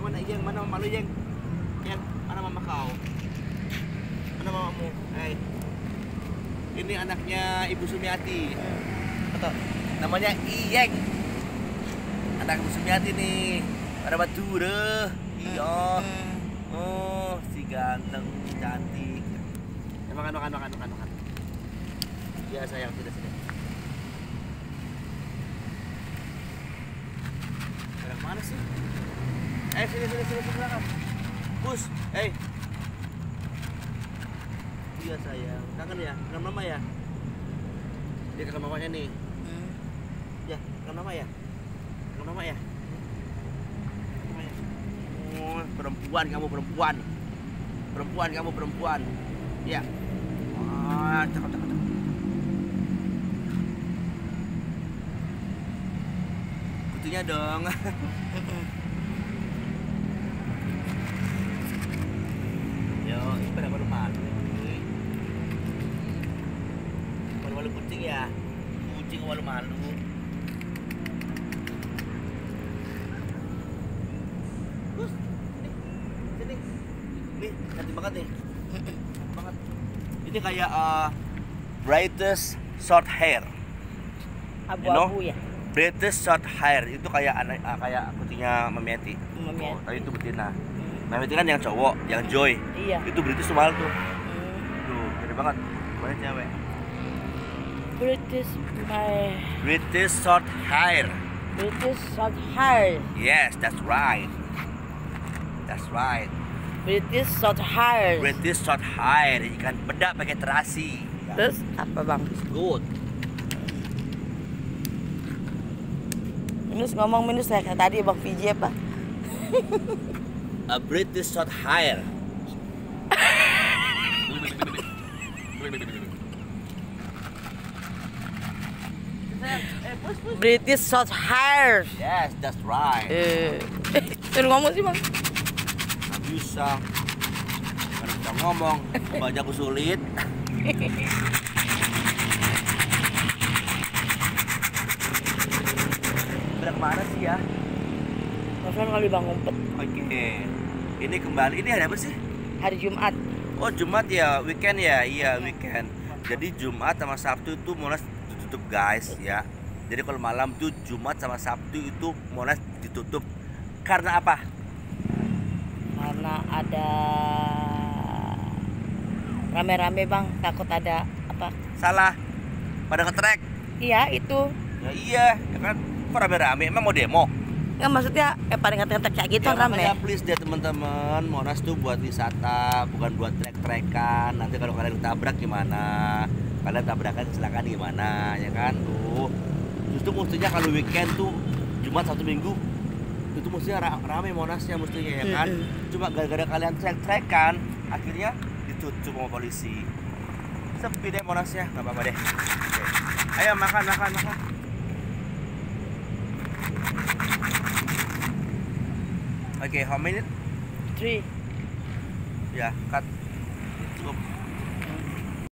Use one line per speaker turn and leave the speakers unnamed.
mana mama lu yang yang mana mama kau? Mana mamamu? Eh ini anaknya ibu Sumiati. Atau namanya Iyeng. Anak ibu Sumiati nih. Pada Batura iya. Oh si ganteng cantik. Ya, makan makan makan makan makan. Ya sayang tidak sini Sekarang mana sih eh sini sini sini sini belakang. Bus eh. Iya sayang. Kangen ya? Kangen mama ya? Dia kangen mamanya nih. Ya kangen mama ya kangen mama ya? Kangen mama ya? Oh, perempuan kamu perempuan. Perempuan kamu perempuan. Ya. Wah, cakep cakep cakep. Kutunya dong Yo, ini pada malu malu. Malu malu kucing ya. Kucing malu malu. Bus, sini. Nih, cantik banget nih. Cantik banget. Ini kayak uh, brightest short hair.
Abu-abu ya.
British short hair itu kayak anak uh, kayak kucingnya Mamiati.
Mamiati.
Oh, tapi itu betina. Mamiati kan yang cowok, yang Joy.
Iya.
Itu British mahal tuh.
Hmm.
Tuh, gede banget. Banyak cewek.
British my
British short hair.
British short hair.
Yes, that's right. That's right.
British short hair.
British short hair. Ikan bedak pakai terasi.
Terus apa bang?
Good.
Minus ngomong minus ya kayak tadi bang PJ apa?
A British short hair.
British short hair.
Yes, that's right.
Eh, terus ngomong sih bang?
Nggak bisa. Nggak bisa ngomong. Banyak aku sulit. Ke mana sih ya?
Masalah kali bang ngumpet
Oke. Ini kembali. Ini hari apa sih?
hari Jumat.
Oh Jumat ya, weekend ya, iya weekend. Jadi Jumat sama Sabtu itu Monas ditutup guys ya. Jadi kalau malam tuh Jumat sama Sabtu itu Monas ditutup. Karena apa?
Karena ada rame-rame bang, takut ada apa?
Salah. Pada ngetrek.
Iya itu.
Ya iya, ya kan. Kok rame-rame? Emang mau demo?
Ya maksudnya eh pada ngetek kayak gitu
Ya,
rame.
makanya please deh teman-teman, Monas tuh buat wisata, bukan buat trek-trekan. Nanti kalau kalian tabrak gimana? Kalian tabrakan kecelakaan gimana? Ya kan tuh. Justru mestinya kalau weekend tuh Jumat satu minggu itu mestinya ra- rame Monasnya mestinya ya kan. Cuma gara-gara kalian trek-trekan, akhirnya ditutup sama polisi. Sepi deh Monasnya, nggak apa-apa deh. Oke. Ayo makan, makan, makan. Oke, how many?
Three.
Ya, cut.